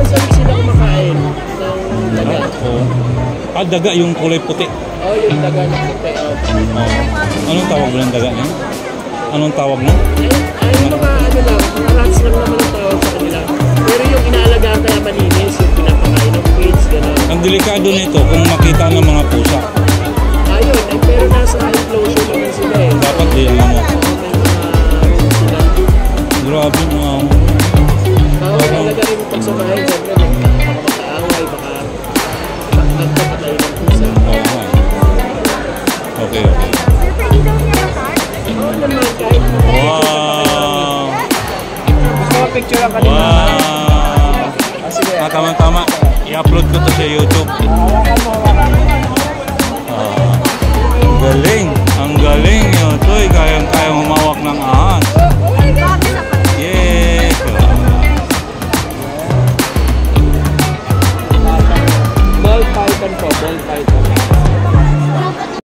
once a week sila kumakain ng daga. Oo. Ah, daga yung kulay puti. Oh, yung daga ng puti. Oh. Oo. Anong tawag mo ng daga niya? Anong tawag mo? Ay, ay, mga ano lang, mga rats lang naman ang tawag sa kanila. Pero yung inaalagaan kaya malinis, yung pinapakain ng feeds, gano'n. Ang delikado nito kung makita ng mga pusa. Ayun, ay, pero picture ang kanina. Wow! Ah, sige. Tama, tama. I-upload ko to sa YouTube. Ah, ang galing. Ang galing. Yun, toy. Kayang-kayang humawak ng ahas. Yay! Ball python po. Ball python.